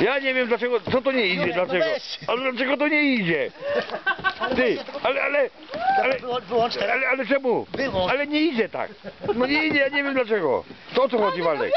Ja nie wiem dlaczego, co to nie idzie, dlaczego? Ale dlaczego to nie idzie? Ty, ale, ale, ale, ale, ale czemu? Ale nie idzie tak. No nie idzie, ja nie wiem dlaczego. To o co chodzi, Waldek?